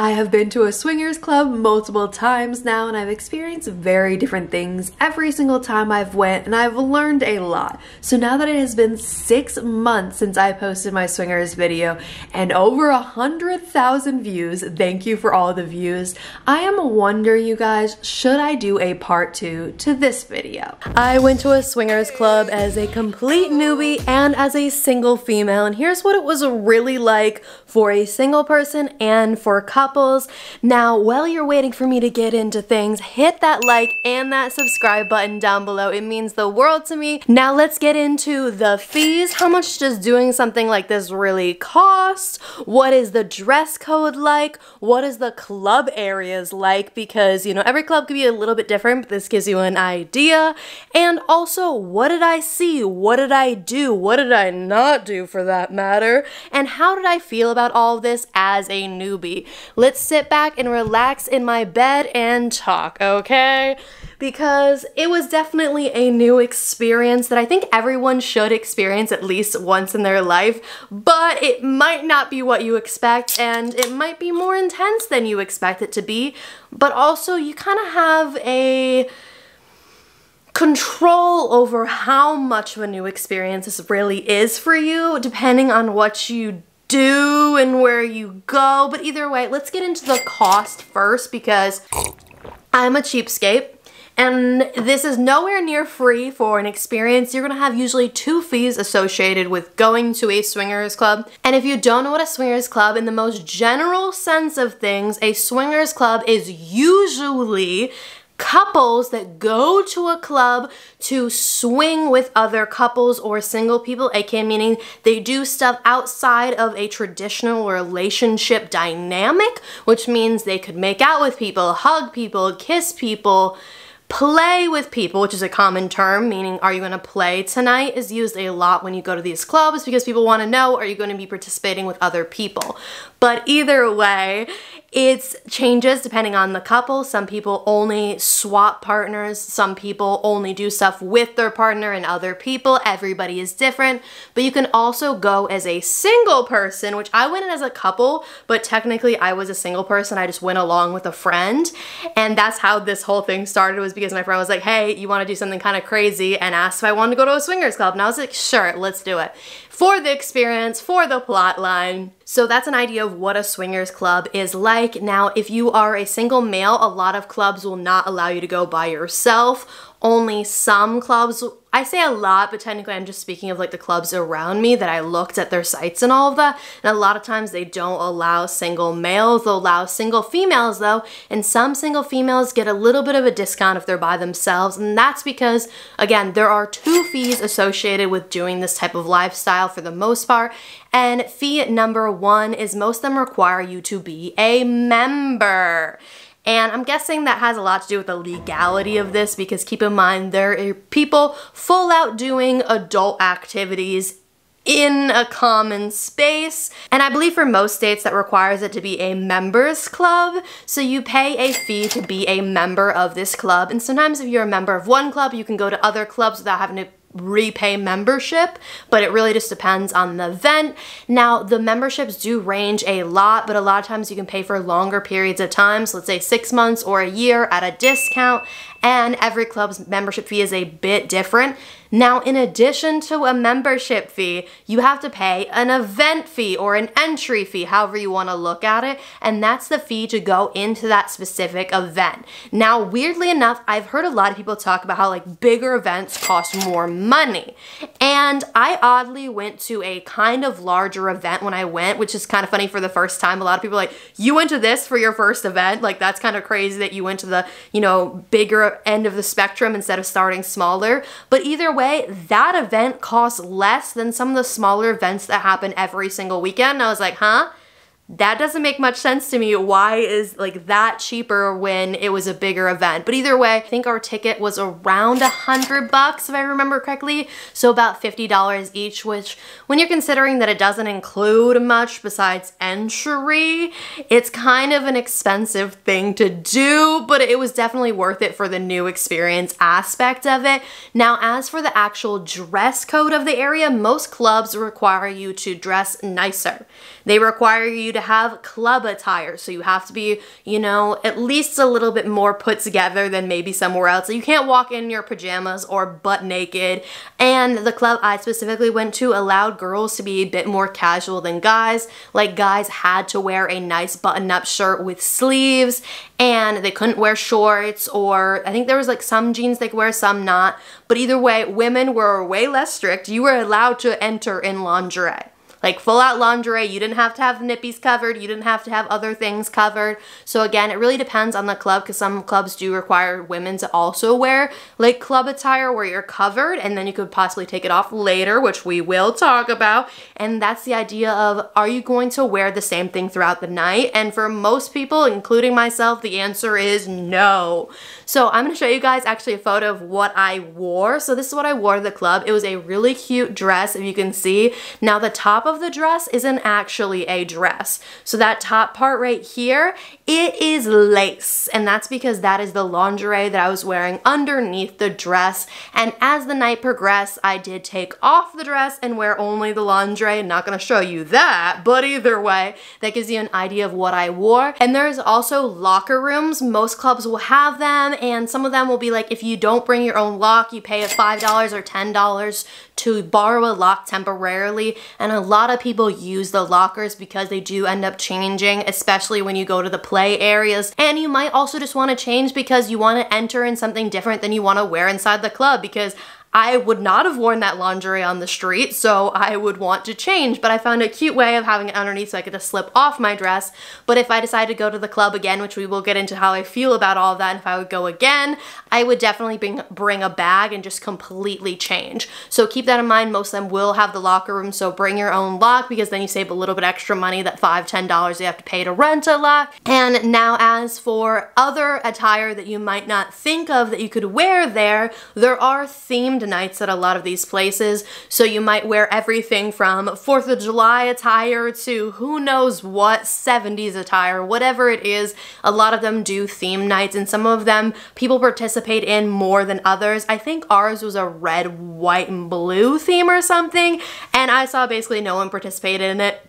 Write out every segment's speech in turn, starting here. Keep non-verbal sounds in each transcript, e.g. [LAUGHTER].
I have been to a swingers club multiple times now and I've experienced very different things every single time I've went and I've learned a lot. So now that it has been six months since I posted my swingers video and over a hundred thousand views, thank you for all the views, I am wondering you guys, should I do a part two to this video? I went to a swingers club as a complete newbie and as a single female and here's what it was really like for a single person and for a couple Now, while you're waiting for me to get into things, hit that like and that subscribe button down below. It means the world to me. Now let's get into the fees. How much does doing something like this really cost? What is the dress code like? What is the club areas like? Because, you know, every club could be a little bit different, but this gives you an idea. And also, what did I see? What did I do? What did I not do for that matter? And how did I feel about all this as a newbie? Let's sit back and relax in my bed and talk, okay? Because it was definitely a new experience that I think everyone should experience at least once in their life, but it might not be what you expect and it might be more intense than you expect it to be, but also you kind of have a control over how much of a new experience this really is for you depending on what you do and where you go. But either way, let's get into the cost first because I'm a cheapskate. And this is nowhere near free for an experience. You're gonna have usually two fees associated with going to a swingers club. And if you don't know what a swingers club, in the most general sense of things, a swingers club is usually couples that go to a club to swing with other couples or single people, aka meaning they do stuff outside of a traditional relationship dynamic, which means they could make out with people, hug people, kiss people, Play with people, which is a common term, meaning are you going to play tonight, is used a lot when you go to these clubs because people want to know are you going to be participating with other people. But either way, it changes depending on the couple. Some people only swap partners. Some people only do stuff with their partner and other people. Everybody is different. But you can also go as a single person, which I went in as a couple, but technically I was a single person. I just went along with a friend. And that's how this whole thing started was because my friend was like, hey, you want to do something kind of crazy and asked if I wanted to go to a swingers club. And I was like, sure, let's do it for the experience, for the plot line. So that's an idea of what a swingers club is like. Now, if you are a single male, a lot of clubs will not allow you to go by yourself only some clubs I say a lot, but technically I'm just speaking of like the clubs around me that I looked at their sites and all of that. And a lot of times they don't allow single males, they'll allow single females though. And some single females get a little bit of a discount if they're by themselves. And that's because, again, there are two fees associated with doing this type of lifestyle for the most part. And fee number one is most of them require you to be a member. And I'm guessing that has a lot to do with the legality of this because keep in mind there are people full out doing adult activities in a common space. And I believe for most states that requires it to be a members club. So you pay a fee to be a member of this club. And sometimes if you're a member of one club, you can go to other clubs without having to repay membership, but it really just depends on the event. Now, the memberships do range a lot, but a lot of times you can pay for longer periods of time, so let's say six months or a year at a discount, and every club's membership fee is a bit different. Now, in addition to a membership fee, you have to pay an event fee or an entry fee, however you want to look at it, and that's the fee to go into that specific event. Now, weirdly enough, I've heard a lot of people talk about how like bigger events cost more money. And I oddly went to a kind of larger event when I went, which is kind of funny for the first time. A lot of people like, you went to this for your first event? Like that's kind of crazy that you went to the, you know, bigger end of the spectrum instead of starting smaller. But either way, that event costs less than some of the smaller events that happen every single weekend. I was like, huh? That doesn't make much sense to me. Why is like that cheaper when it was a bigger event? But either way, I think our ticket was around a hundred bucks if I remember correctly. So about $50 each, which when you're considering that it doesn't include much besides entry, it's kind of an expensive thing to do, but it was definitely worth it for the new experience aspect of it. Now, as for the actual dress code of the area, most clubs require you to dress nicer. They require you to to have club attire. So you have to be, you know, at least a little bit more put together than maybe somewhere else. You can't walk in your pajamas or butt naked. And the club I specifically went to allowed girls to be a bit more casual than guys. Like guys had to wear a nice button up shirt with sleeves and they couldn't wear shorts or I think there was like some jeans they could wear, some not. But either way, women were way less strict. You were allowed to enter in lingerie like full out lingerie. You didn't have to have nippies covered. You didn't have to have other things covered. So again, it really depends on the club because some clubs do require women to also wear like club attire where you're covered and then you could possibly take it off later, which we will talk about. And that's the idea of are you going to wear the same thing throughout the night? And for most people, including myself, the answer is no. So I'm going to show you guys actually a photo of what I wore. So this is what I wore to the club. It was a really cute dress, if you can see. Now the top of the dress isn't actually a dress. So that top part right here, it is lace. And that's because that is the lingerie that I was wearing underneath the dress. And as the night progressed, I did take off the dress and wear only the lingerie. Not gonna show you that, but either way, that gives you an idea of what I wore. And there's also locker rooms. Most clubs will have them and some of them will be like if you don't bring your own lock, you pay a $5 or $10 to borrow a lock temporarily. And a lot of people use the lockers because they do end up changing, especially when you go to the play areas. And you might also just want to change because you want to enter in something different than you want to wear inside the club because I would not have worn that lingerie on the street, so I would want to change, but I found a cute way of having it underneath so I could just slip off my dress. But if I decide to go to the club again, which we will get into how I feel about all of that, if I would go again, I would definitely bring, bring a bag and just completely change. So keep that in mind, most of them will have the locker room, so bring your own lock because then you save a little bit extra money, that five, ten dollars you have to pay to rent a lock. And now as for other attire that you might not think of that you could wear there, there are themed themed nights at a lot of these places. So you might wear everything from 4th of July attire to who knows what 70s attire, whatever it is. A lot of them do theme nights and some of them people participate in more than others. I think ours was a red, white, and blue theme or something. And I saw basically no one participated in it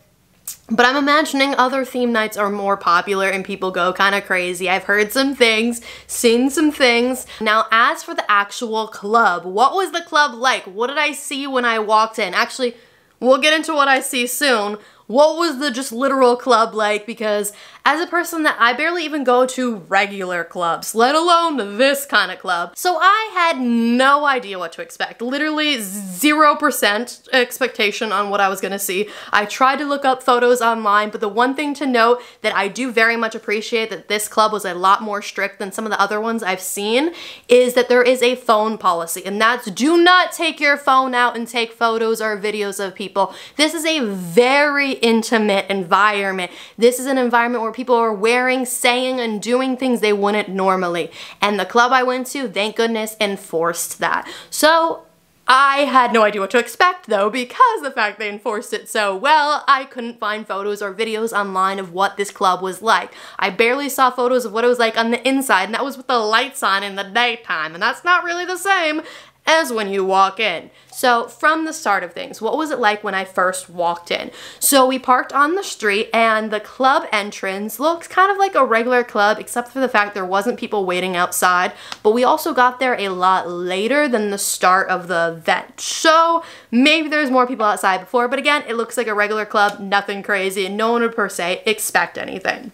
but I'm imagining other theme nights are more popular and people go kind of crazy. I've heard some things, seen some things. Now, as for the actual club, what was the club like? What did I see when I walked in? Actually, we'll get into what I see soon. What was the just literal club like? Because as a person that I barely even go to regular clubs, let alone this kind of club. So I had no idea what to expect. Literally 0% expectation on what I was gonna see. I tried to look up photos online, but the one thing to note that I do very much appreciate that this club was a lot more strict than some of the other ones I've seen is that there is a phone policy and that's do not take your phone out and take photos or videos of people. This is a very intimate environment. This is an environment where people are wearing, saying, and doing things they wouldn't normally. And the club I went to, thank goodness, enforced that. So I had no idea what to expect though because the fact they enforced it so well, I couldn't find photos or videos online of what this club was like. I barely saw photos of what it was like on the inside and that was with the lights on in the daytime and that's not really the same as when you walk in. So from the start of things, what was it like when I first walked in? So we parked on the street and the club entrance looks kind of like a regular club except for the fact there wasn't people waiting outside, but we also got there a lot later than the start of the event. So maybe there's more people outside before, but again, it looks like a regular club, nothing crazy, no one would per se expect anything.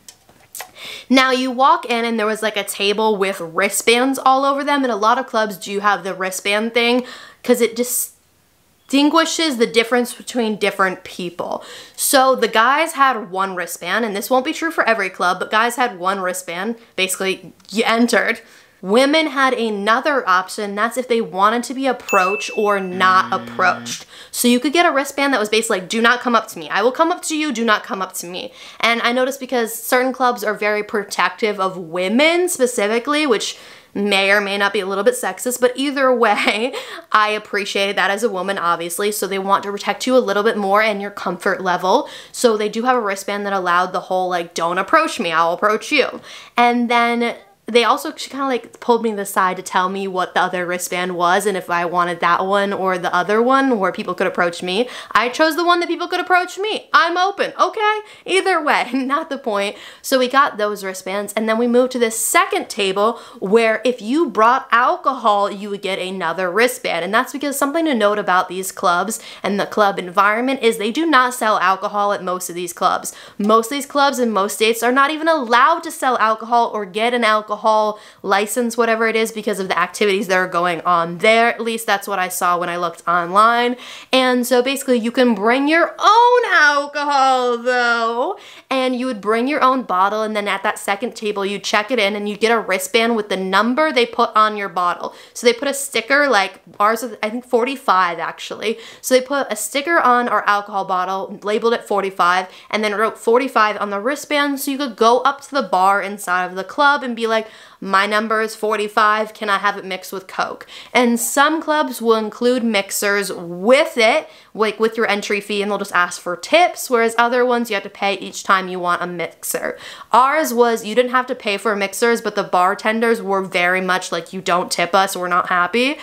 Now you walk in and there was like a table with wristbands all over them and a lot of clubs do have the wristband thing because it distinguishes the difference between different people. So the guys had one wristband and this won't be true for every club but guys had one wristband. Basically you entered Women had another option, that's if they wanted to be approached or not mm. approached. So you could get a wristband that was basically like, do not come up to me. I will come up to you, do not come up to me. And I noticed because certain clubs are very protective of women specifically, which may or may not be a little bit sexist, but either [LAUGHS] way, I appreciated that as a woman, obviously. So they want to protect you a little bit more and your comfort level. So they do have a wristband that allowed the whole like, don't approach me, I'll approach you. And then they also she kind of like pulled me to the side to tell me what the other wristband was and if I wanted that one or the other one where people could approach me. I chose the one that people could approach me. I'm open, okay? Either way, [LAUGHS] not the point. So we got those wristbands and then we moved to this second table where if you brought alcohol, you would get another wristband. And that's because something to note about these clubs and the club environment is they do not sell alcohol at most of these clubs. Most of these clubs in most states are not even allowed to sell alcohol or get an alcohol alcohol license, whatever it is, because of the activities that are going on there. At least that's what I saw when I looked online. And so basically, you can bring your own alcohol though, and you would bring your own bottle, and then at that second table, you check it in and you get a wristband with the number they put on your bottle. So they put a sticker, like ours, I think 45 actually. So they put a sticker on our alcohol bottle, labeled it 45, and then wrote 45 on the wristband so you could go up to the bar inside of the club and be like, my number is 45, can I have it mixed with Coke? And some clubs will include mixers with it, like with your entry fee, and they'll just ask for tips, whereas other ones you have to pay each time you want a mixer. Ours was you didn't have to pay for mixers, but the bartenders were very much like, you don't tip us, we're not happy.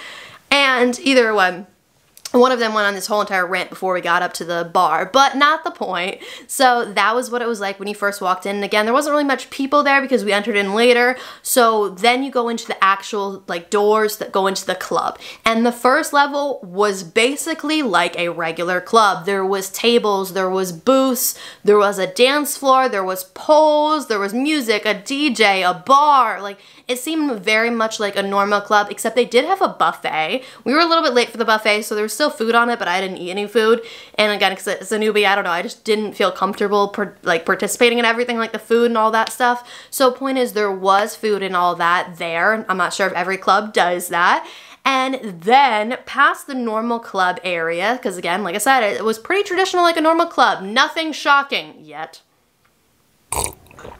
And either one, one of them went on this whole entire rant before we got up to the bar, but not the point. So that was what it was like when you first walked in. Again, there wasn't really much people there because we entered in later. So then you go into the actual like doors that go into the club. And the first level was basically like a regular club. There was tables, there was booths, there was a dance floor, there was poles, there was music, a DJ, a bar. Like it seemed very much like a normal club, except they did have a buffet. We were a little bit late for the buffet, so there was still food on it, but I didn't eat any food. And again, because it's a newbie, I don't know, I just didn't feel comfortable per, like participating in everything, like the food and all that stuff. So point is, there was food and all that there. I'm not sure if every club does that. And then past the normal club area, because again, like I said, it was pretty traditional like a normal club. Nothing shocking yet.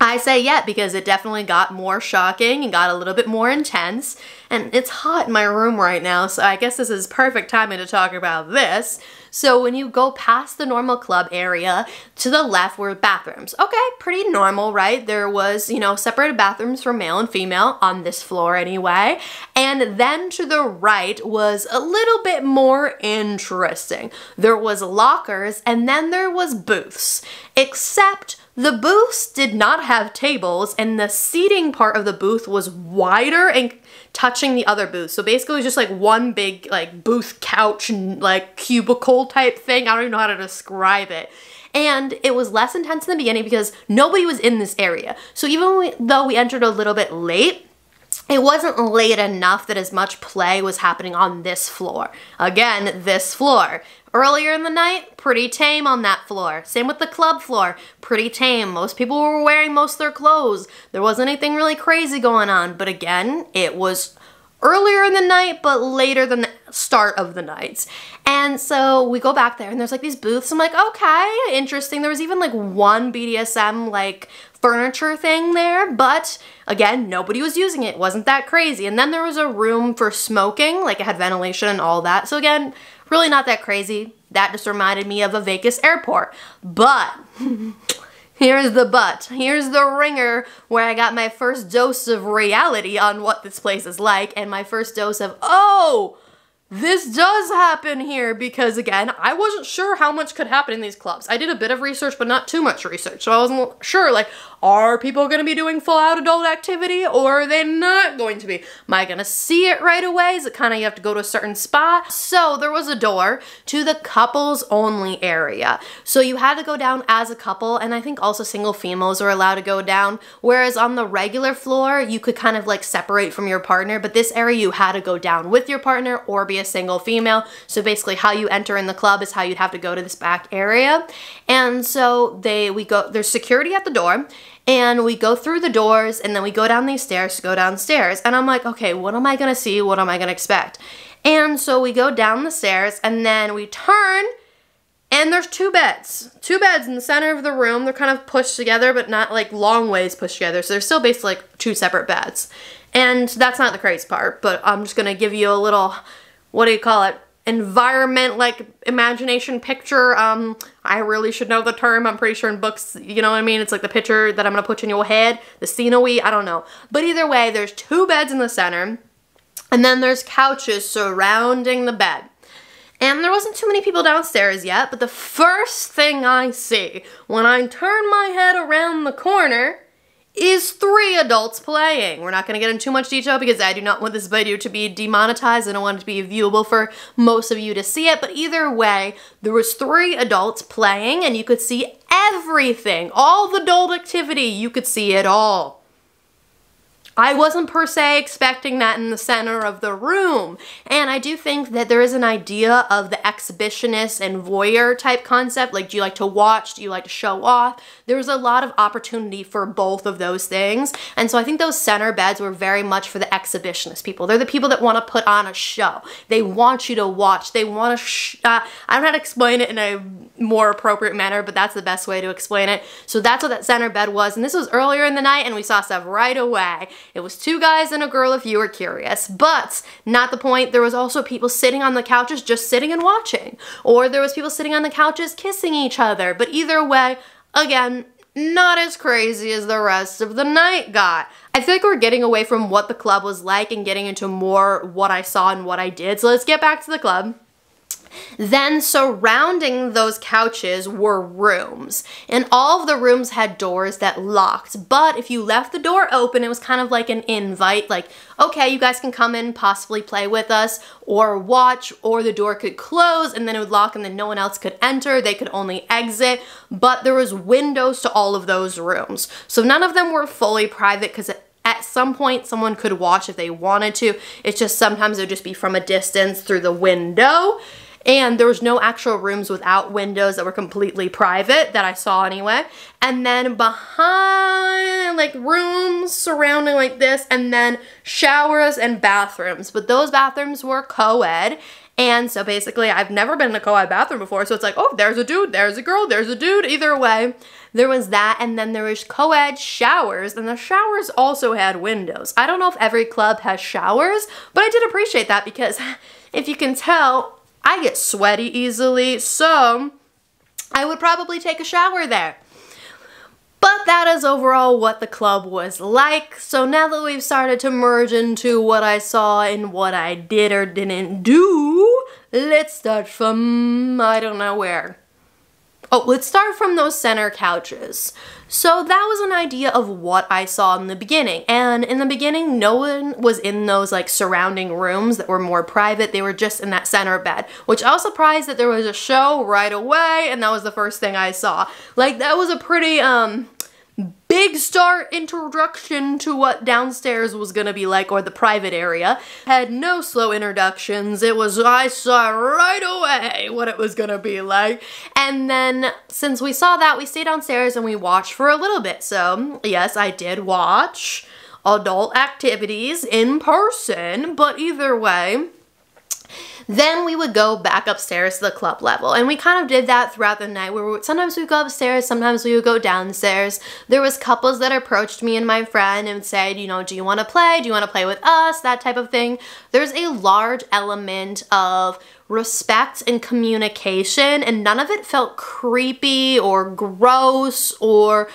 I say yet because it definitely got more shocking and got a little bit more intense. And it's hot in my room right now, so I guess this is perfect timing to talk about this. So when you go past the normal club area, to the left were bathrooms. Okay, pretty normal, right? There was, you know, separated bathrooms for male and female on this floor anyway. And then to the right was a little bit more interesting. There was lockers and then there was booths. Except the booths did not have tables and the seating part of the booth was wider and touching the other booths. So basically it was just like one big like booth couch like cubicle type thing. I don't even know how to describe it. And it was less intense in the beginning because nobody was in this area. So even though we entered a little bit late, it wasn't late enough that as much play was happening on this floor. Again, this floor. Earlier in the night, pretty tame on that floor. Same with the club floor, pretty tame. Most people were wearing most of their clothes. There wasn't anything really crazy going on, but again, it was earlier in the night, but later than the start of the nights. And so we go back there and there's like these booths. I'm like, okay, interesting. There was even like one BDSM like furniture thing there, but again, nobody was using it. it. wasn't that crazy. And then there was a room for smoking, like it had ventilation and all that. So again, Really not that crazy. That just reminded me of a Vegas airport. But [LAUGHS] here's the but. Here's the ringer where I got my first dose of reality on what this place is like and my first dose of, oh, this does happen here because again, I wasn't sure how much could happen in these clubs. I did a bit of research, but not too much research. So I wasn't sure, like, are people going to be doing full out adult activity or are they not going to be? Am I going to see it right away? Is it kind of you have to go to a certain spot? So there was a door to the couples only area. So you had to go down as a couple and I think also single females are allowed to go down. Whereas on the regular floor, you could kind of like separate from your partner, but this area you had to go down with your partner or be a single female. So basically how you enter in the club is how you'd have to go to this back area. And so they, we go, there's security at the door and we go through the doors and then we go down these stairs to go downstairs. And I'm like, okay, what am I gonna see? What am I gonna expect? And so we go down the stairs and then we turn and there's two beds. Two beds in the center of the room. They're kind of pushed together, but not like long ways pushed together. So they're still basically like two separate beds. And that's not the crazy part, but I'm just gonna give you a little, what do you call it? environment like imagination picture. Um i really should know the term i'm pretty sure in books you know what i mean? It's like the picture that i'm gonna put in your head the scenery i don't know. But either way there's two beds in the center and then there's couches surrounding the bed. And there wasn't too many people downstairs yet but the first thing i see when i turn my head around the corner is three adults playing. We're not going to get into too much detail because I do not want this video to be demonetized. I don't want it to be viewable for most of you to see it. But either way, there was three adults playing and you could see everything. All the adult activity, you could see it all. I wasn't per se expecting that in the center of the room. And I do think that there is an idea of the exhibitionist and voyeur type concept. Like, do you like to watch? Do you like to show off? There was a lot of opportunity for both of those things. And so I think those center beds were very much for the exhibitionist people. They're the people that want to put on a show. They want you to watch. They want to, uh, I don't know how to explain it in a more appropriate manner, but that's the best way to explain it. So that's what that center bed was. And this was earlier in the night and we saw stuff right away. It was two guys and a girl if you were curious, but not the point. There was also people sitting on the couches just sitting and watching. Or there was people sitting on the couches kissing each other. But either way, again, not as crazy as the rest of the night got. I feel like we're getting away from what the club was like and getting into more what I saw and what I did. So let's get back to the club. Then surrounding those couches were rooms, and all of the rooms had doors that locked. But if you left the door open, it was kind of like an invite, like, okay, you guys can come in, possibly play with us, or watch, or the door could close and then it would lock and then no one else could enter. They could only exit, but there was windows to all of those rooms. So none of them were fully private because at some point someone could watch if they wanted to. It's just sometimes it would just be from a distance through the window. And there was no actual rooms without windows that were completely private that I saw anyway. And then behind, like rooms surrounding like this, and then showers and bathrooms. But those bathrooms were co-ed. And so basically, I've never been in a co-ed bathroom before, so it's like, oh, there's a dude, there's a girl, there's a dude. Either way, there was that, and then there was co-ed showers, and the showers also had windows. I don't know if every club has showers, but I did appreciate that because [LAUGHS] if you can tell, I get sweaty easily, so I would probably take a shower there. But that is overall what the club was like. So now that we've started to merge into what I saw and what I did or didn't do, let's start from I don't know where. Oh, let's start from those center couches. So that was an idea of what I saw in the beginning. And in the beginning, no one was in those like surrounding rooms that were more private. They were just in that center bed, which I was surprised that there was a show right away. And that was the first thing I saw. Like that was a pretty, um, big start introduction to what downstairs was gonna be like or the private area. Had no slow introductions. It was, I saw right away what it was gonna be like. And then since we saw that, we stayed downstairs and we watched for a little bit. So yes, I did watch adult activities in person, but either way, then we would go back upstairs to the club level. And we kind of did that throughout the night where we sometimes we would go upstairs, sometimes we would go downstairs. There was couples that approached me and my friend and said, you know, do you want to play? Do you want to play with us? That type of thing. There's a large element of respect and communication and none of it felt creepy or gross or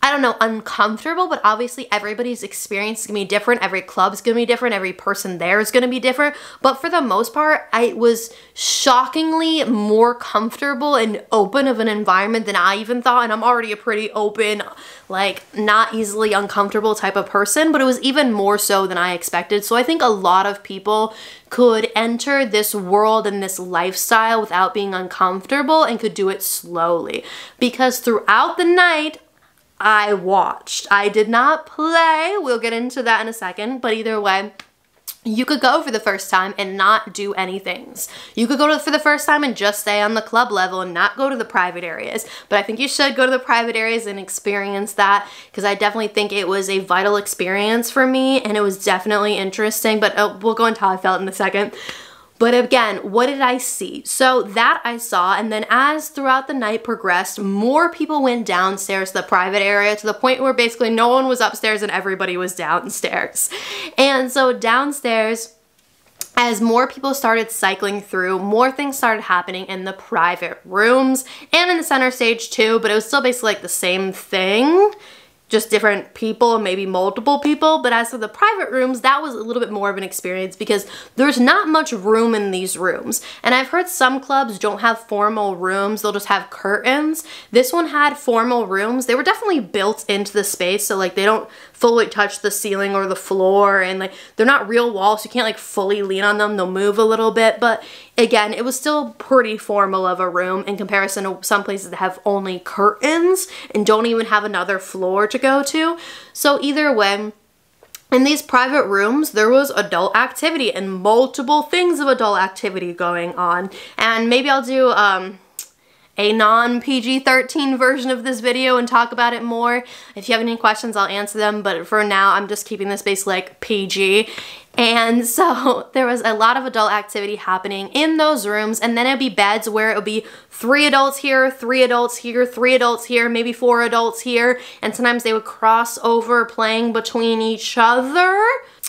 I don't know, uncomfortable, but obviously everybody's experience is gonna be different. Every club's gonna be different. Every person there is gonna be different. But for the most part, I was shockingly more comfortable and open of an environment than I even thought. And I'm already a pretty open, like not easily uncomfortable type of person, but it was even more so than I expected. So I think a lot of people could enter this world and this lifestyle without being uncomfortable and could do it slowly. Because throughout the night, I watched. I did not play. We'll get into that in a second, but either way, you could go for the first time and not do any things. You could go to, for the first time and just stay on the club level and not go to the private areas. But I think you should go to the private areas and experience that because I definitely think it was a vital experience for me and it was definitely interesting. But oh, we'll go into how I felt in a second. But again, what did I see? So that I saw, and then as throughout the night progressed, more people went downstairs to the private area to the point where basically no one was upstairs and everybody was downstairs. And so downstairs, as more people started cycling through, more things started happening in the private rooms and in the center stage too, but it was still basically like the same thing just different people, maybe multiple people. But as for the private rooms, that was a little bit more of an experience because there's not much room in these rooms. And I've heard some clubs don't have formal rooms, they'll just have curtains. This one had formal rooms. They were definitely built into the space, so like they don't fully touch the ceiling or the floor and like they're not real walls you can't like fully lean on them they'll move a little bit but again it was still pretty formal of a room in comparison to some places that have only curtains and don't even have another floor to go to so either way in these private rooms, there was adult activity and multiple things of adult activity going on. And maybe I'll do um, a non-PG-13 version of this video and talk about it more. If you have any questions, I'll answer them, but for now, I'm just keeping this base like PG. And [LAUGHS] so there was a lot of adult activity happening in those rooms and then it'd be beds where it would be three adults here, three adults here, three adults here, maybe four adults here. And sometimes they would cross over playing between each other.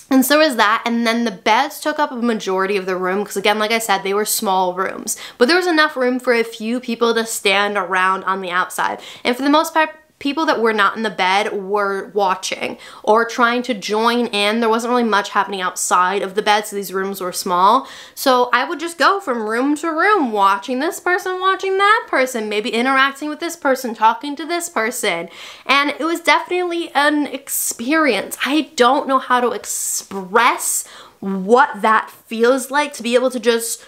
And so is that, and then the beds took up a majority of the room because again, like I said, they were small rooms. But there was enough room for a few people to stand around on the outside. And for the most part, people that were not in the bed were watching or trying to join in. There wasn't really much happening outside of the bed, so these rooms were small. So I would just go from room to room, watching this person, watching that person, maybe interacting with this person, talking to this person. And it was definitely an experience. I don't know how to express what that feels like to be able to just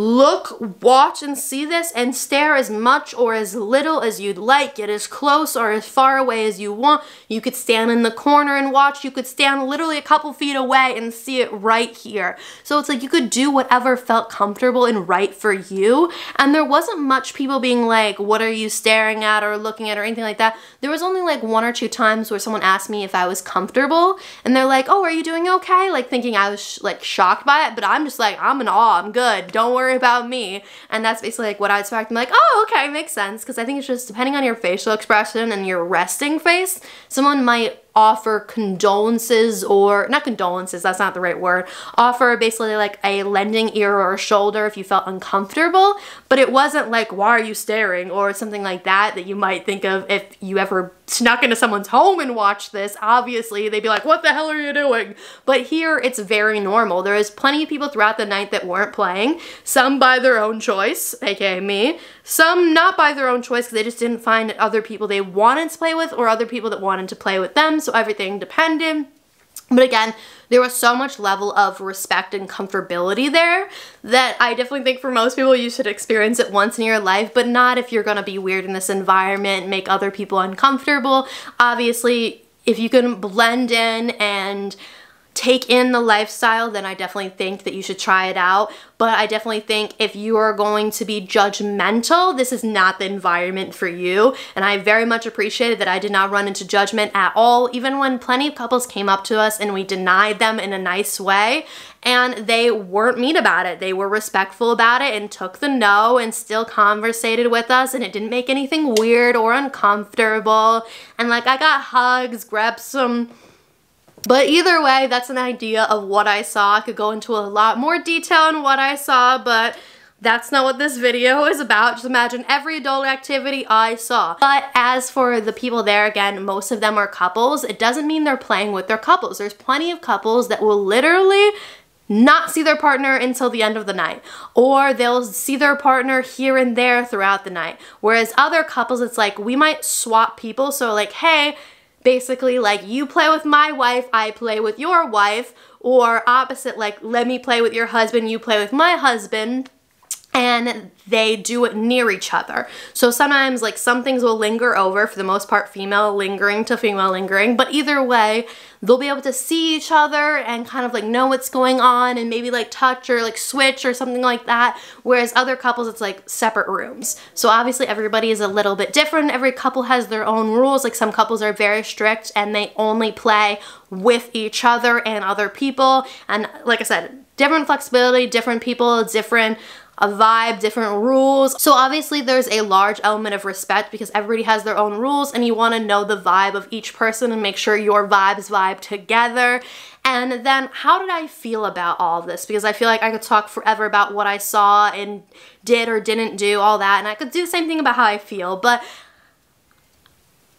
Look, watch, and see this and stare as much or as little as you'd like. Get as close or as far away as you want. You could stand in the corner and watch. You could stand literally a couple feet away and see it right here. So it's like you could do whatever felt comfortable and right for you. And there wasn't much people being like, what are you staring at or looking at or anything like that. There was only like one or two times where someone asked me if I was comfortable and they're like, oh, are you doing okay? Like thinking I was like shocked by it, but I'm just like, I'm in awe. I'm good. Don't worry about me. And that's basically like what I expect. I'm like, oh, okay, makes sense. Because I think it's just depending on your facial expression and your resting face, someone might offer condolences or not condolences that's not the right word offer basically like a lending ear or a shoulder if you felt uncomfortable but it wasn't like why are you staring? or something like that that you might think of if you ever snuck into someone's home and watched this obviously they'd be like what the hell are you doing? But here it's very normal. There is plenty of people throughout the night that weren't playing some by their own choice aka me some not by their own choice because they just didn't find other people they wanted to play with or other people that wanted to play with them so everything depended. But again, there was so much level of respect and comfortability there that I definitely think for most people you should experience it once in your life, but not if you're gonna be weird in this environment, make other people uncomfortable. Obviously, if you can blend in and take in the lifestyle, then I definitely think that you should try it out. But I definitely think if you are going to be judgmental, this is not the environment for you. And I very much appreciated that I did not run into judgment at all, even when plenty of couples came up to us and we denied them in a nice way. And they weren't mean about it. They were respectful about it and took the no and still conversated with us and it didn't make anything weird or uncomfortable. And like I got hugs, grabbed some but either way, that's an idea of what I saw. I could go into a lot more detail on what I saw, but that's not what this video is about. Just imagine every adult activity I saw. But as for the people there, again, most of them are couples. It doesn't mean they're playing with their couples. There's plenty of couples that will literally not see their partner until the end of the night. Or they'll see their partner here and there throughout the night. Whereas other couples, it's like we might swap people. So like, hey, basically like you play with my wife, I play with your wife, or opposite like let me play with your husband, you play with my husband and they do it near each other. So sometimes like some things will linger over, for the most part female lingering to female lingering, but either way, they'll be able to see each other and kind of like know what's going on and maybe like touch or like switch or something like that. Whereas other couples, it's like separate rooms. So obviously everybody is a little bit different. Every couple has their own rules. Like some couples are very strict and they only play with each other and other people. And like I said, different flexibility, different people, different a vibe, different rules. So obviously there's a large element of respect because everybody has their own rules and you want to know the vibe of each person and make sure your vibes vibe together. And then how did I feel about all of this? Because I feel like I could talk forever about what I saw and did or didn't do, all that, and I could do the same thing about how I feel, but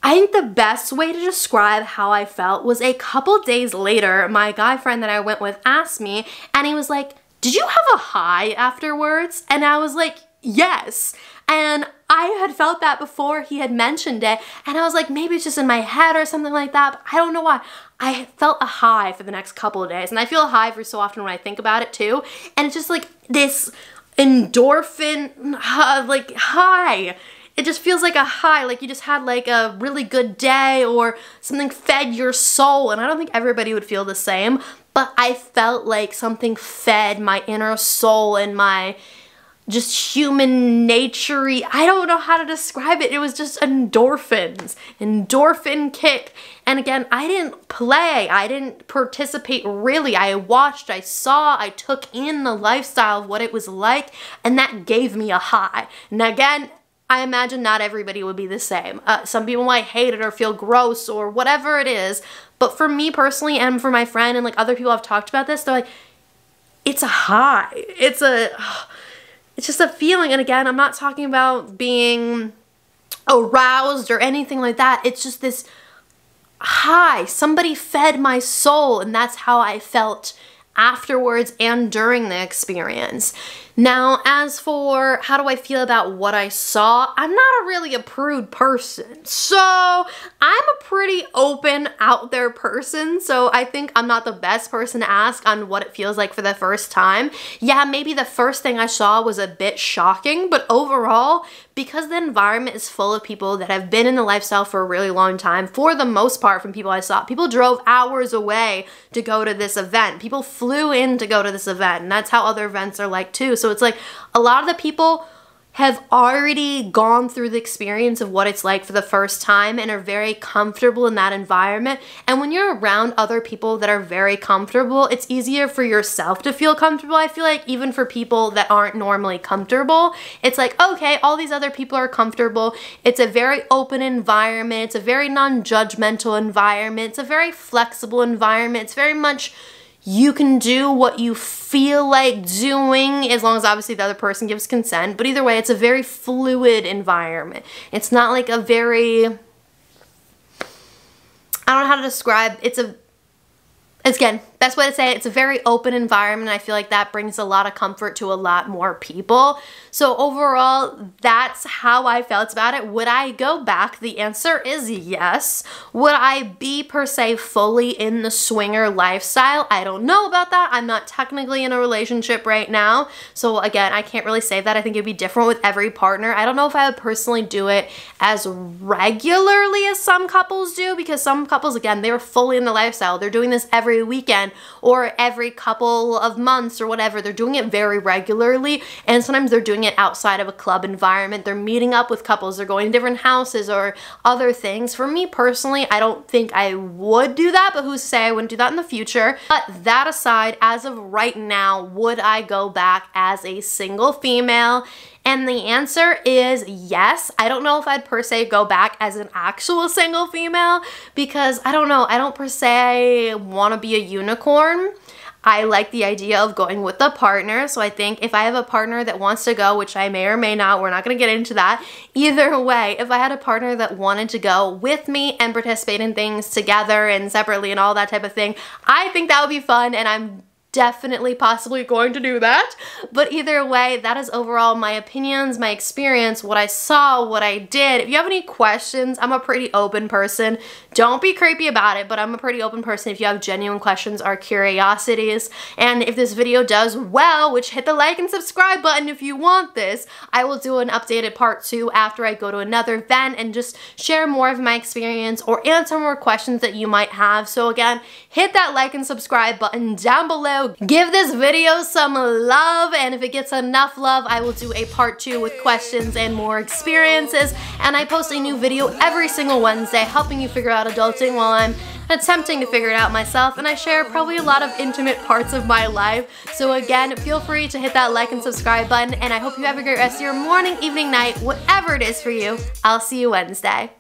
I think the best way to describe how I felt was a couple days later, my guy friend that I went with asked me, and he was like, Did you have a high afterwards? And I was like, Yes. And I had felt that before he had mentioned it, and I was like, maybe it's just in my head or something like that, but I don't know why. I felt a high for the next couple of days, and I feel a high for so often when I think about it too, and it's just like this endorphin, uh, like, high it just feels like a high, like you just had like a really good day or something fed your soul. And I don't think everybody would feel the same, but I felt like something fed my inner soul and my just human nature I don't know how to describe it. It was just endorphins, endorphin kick. And again, I didn't play, I didn't participate really. I watched, I saw, I took in the lifestyle of what it was like, and that gave me a high. And again, I imagine not everybody would be the same. Uh, some people might hate it or feel gross or whatever it is. But for me personally and for my friend and like other people I've talked about this, they're like, it's a high. It's a, [SIGHS] it's just a feeling. And again, I'm not talking about being aroused or anything like that. It's just this high. Somebody fed my soul and that's how I felt afterwards and during the experience. Now, as for how do I feel about what I saw, I'm not a really a prude person. So I'm a pretty open, out there person. So I think I'm not the best person to ask on what it feels like for the first time. Yeah, maybe the first thing I saw was a bit shocking, but overall, because the environment is full of people that have been in the lifestyle for a really long time, for the most part from people I saw, people drove hours away to go to this event. People flew in to go to this event, and that's how other events are like too. So it's like a lot of the people have already gone through the experience of what it's like for the first time and are very comfortable in that environment. And when you're around other people that are very comfortable, it's easier for yourself to feel comfortable. I feel like even for people that aren't normally comfortable, it's like, okay, all these other people are comfortable. It's a very open environment. It's a very non-judgmental environment. It's a very flexible environment. It's very much you can do what you feel like doing as long as obviously the other person gives consent. But either way, it's a very fluid environment. It's not like a very, I don't know how to describe, it's a, it's again, best way to say it, it's a very open environment. I feel like that brings a lot of comfort to a lot more people. So overall, that's how I felt about it. Would I go back? The answer is yes. Would I be per se fully in the swinger lifestyle? I don't know about that. I'm not technically in a relationship right now. So again, I can't really say that. I think it'd be different with every partner. I don't know if I would personally do it as regularly as some couples do because some couples, again, they're fully in the lifestyle. They're doing this every weekend or every couple of months or whatever. They're doing it very regularly and sometimes they're doing it outside of a club environment. They're meeting up with couples, they're going to different houses or other things. For me personally, I don't think I would do that, but who's to say I wouldn't do that in the future. But that aside, as of right now, would I go back as a single female? And the answer is yes. I don't know if I'd per se go back as an actual single female because I don't know, I don't per se want to be a unicorn. I like the idea of going with a partner. So I think if I have a partner that wants to go, which I may or may not, we're not going to get into that. Either way, if I had a partner that wanted to go with me and participate in things together and separately and all that type of thing, I think that would be fun and I'm definitely possibly going to do that. But either way, that is overall my opinions, my experience, what I saw, what I did. If you have any questions, I'm a pretty open person. Don't be creepy about it, but I'm a pretty open person if you have genuine questions or curiosities. And if this video does well, which hit the like and subscribe button if you want this, I will do an updated part two after I go to another event and just share more of my experience or answer more questions that you might have. So again, hit that like and subscribe button down below Give this video some love and if it gets enough love, I will do a part two with questions and more experiences. And I post a new video every single Wednesday helping you figure out adulting while I'm attempting to figure it out myself and I share probably a lot of intimate parts of my life. So again, feel free to hit that like and subscribe button and I hope you have a great rest of your morning, evening, night, whatever it is for you. I'll see you Wednesday.